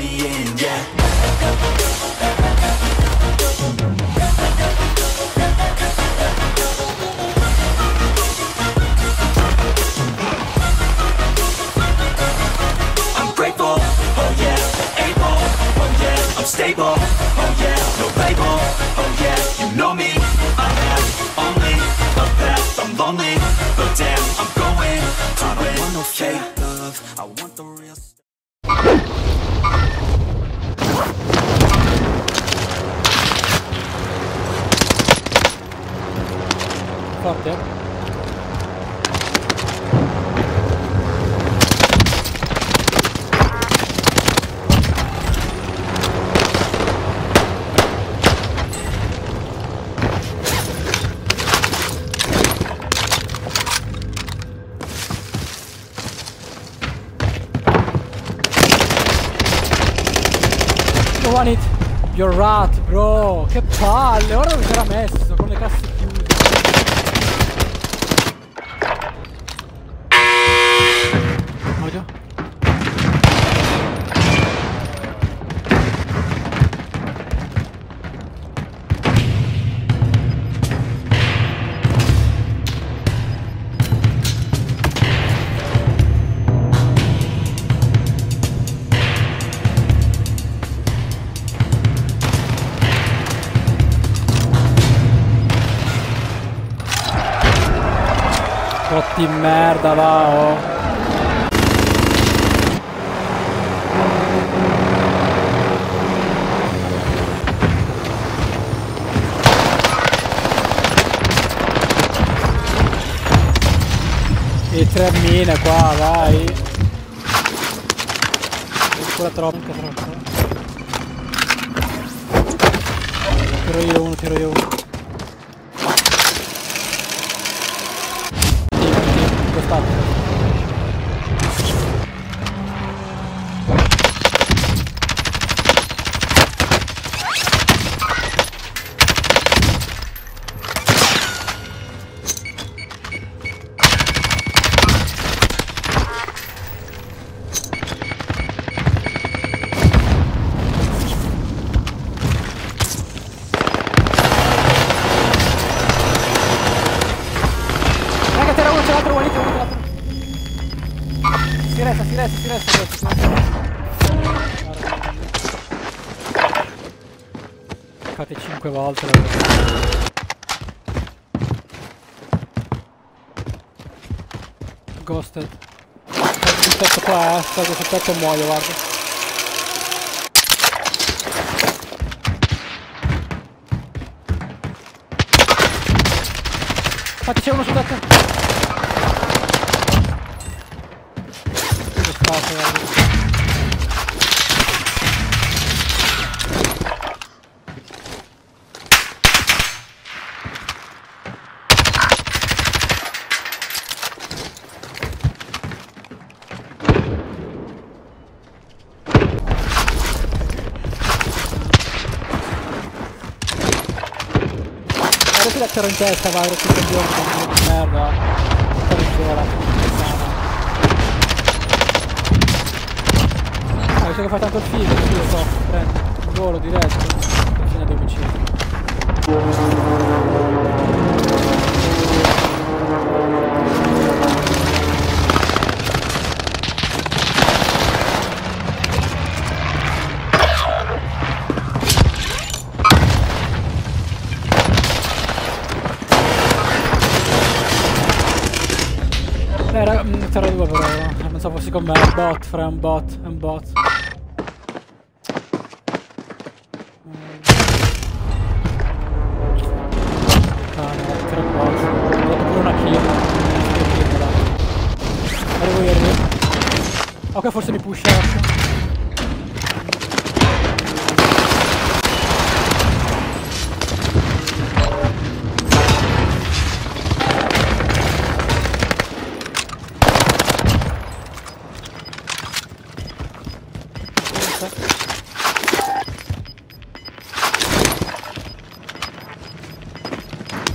me in, yeah. I'm grateful, oh yeah, able, oh yeah, I'm stable, oh yeah, no label, oh yeah, you know me, I I'm lonely, but damn, I'm going One hit. You're right, bro. Che palle. Ora si era messo con le casse Rotti merda, va, oh. E tre mine qua, vai. Ancora troppo, anche troppo. Tiro io uno, tiro io uno. так. Resta, si resta, si resta. Giocate 5 volte la Ghosted. Sto tetto qua, eh. Sto sul muoio, guarda. Infatti c'è uno sul tetto. Che spazio, guarda. Adesso la tiro in testa, va, rotto il giorno, di merda. Stavo in gola, puttana. Ah, visto che fa tanto figo, sì, lo so, prendo. Un volo diretto, fine domicilio. Eh, raga, terra 2 però, non so fossi con me, è un bot, fra, un bot, è un bot. Ok, forse mi push ecco.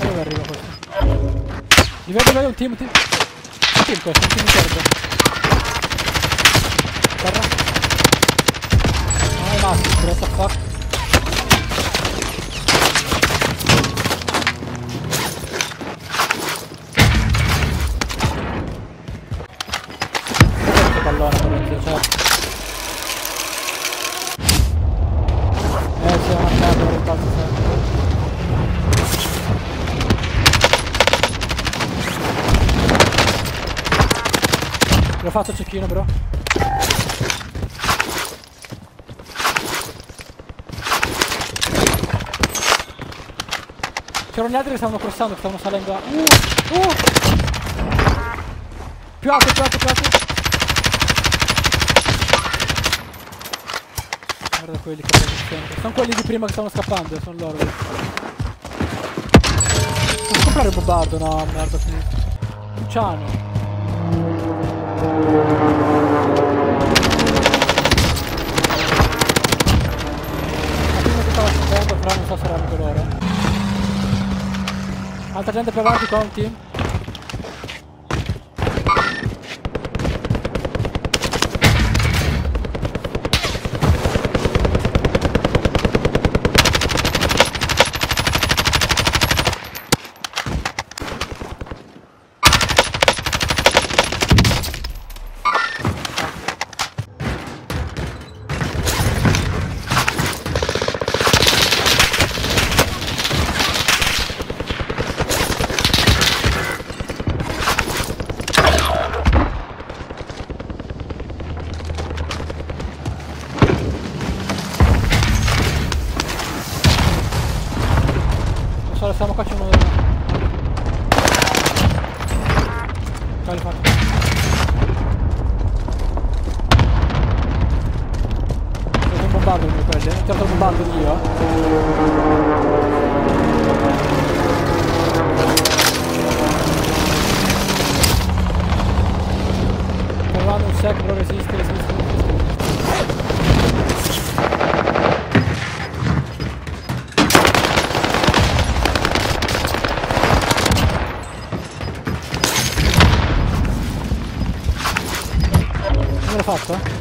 Arriva questo? Vedo un team, team. Team questo, un team interno. Terra. what the fuck? Questo. Eh è. L'ho fatto cecchino, bro. C'erano gli altri che stavano crossando, che stavano salendo a... Uh! Uh! Più alto, più alto, più alto. Guarda quelli che stanno Sono quelli di prima che stavano scappando, sono loro. Posso comprare il bombardo? No, merda, finito. Luciano. La prima che stava scendendo, però non so se era anche loro. Altra gente più avanti, conti? Ciao, li Come l'ho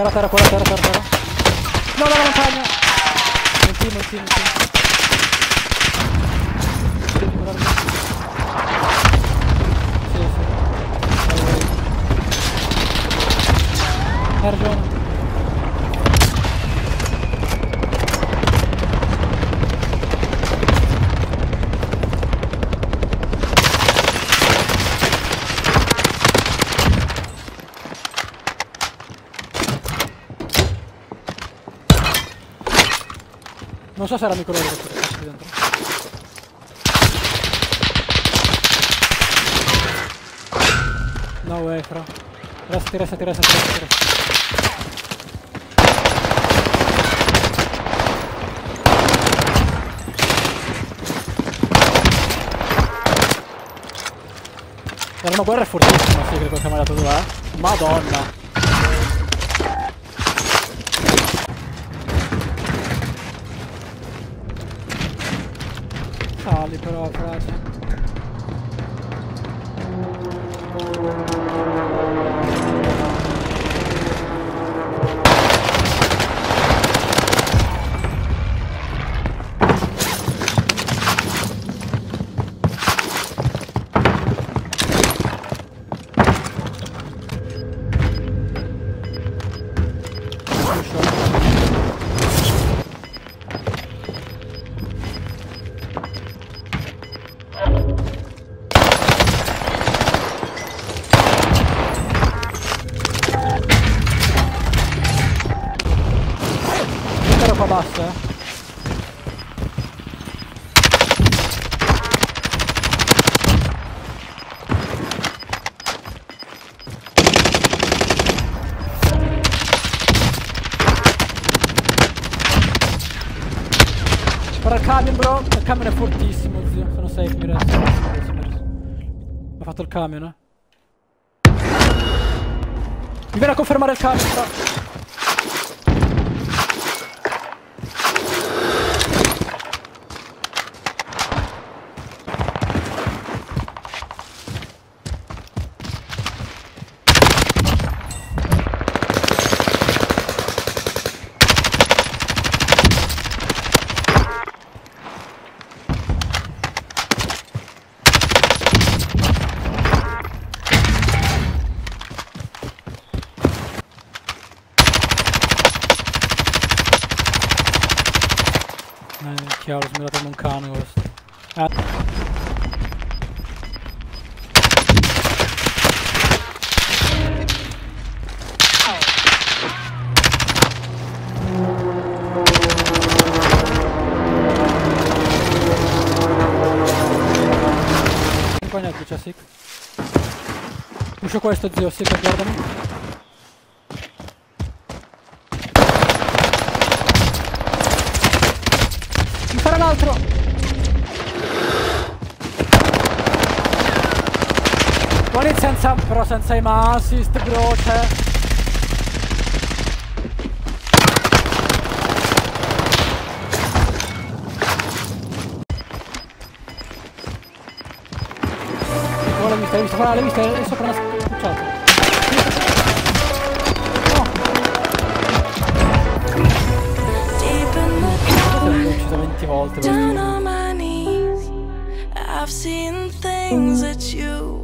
Terra, terra, qua, terra, terra, terra. No, no, la montagna! Un team, un team. Devi curarmi. Sì, sì. Hai ragione. So se era micro questo che cazzo di dentro. No way, fra. Restati, restati, restati, restati. restati. Era una guerra fortissima, sì, che cosa mi ha dato tu, eh. Madonna. Sali però, basta eh. Il camion bro Il camion è fortissimo zio. Sono safe mi resto Mi ha fatto il camion eh. Mi viene a confermare il camion bro. Qua neanche c'è Sick. Uscio questo zio, Sick, guardami. Mi farà l'altro! Guardi senza, però senza i ma assist bro, cioè... Oh, l'hai vista, l'hai vista, l'hai vista, è sopra una spucciata. No, Deep in the l'ho dark, ucciso 20 volte. down questo. on my knees. I've seen things that you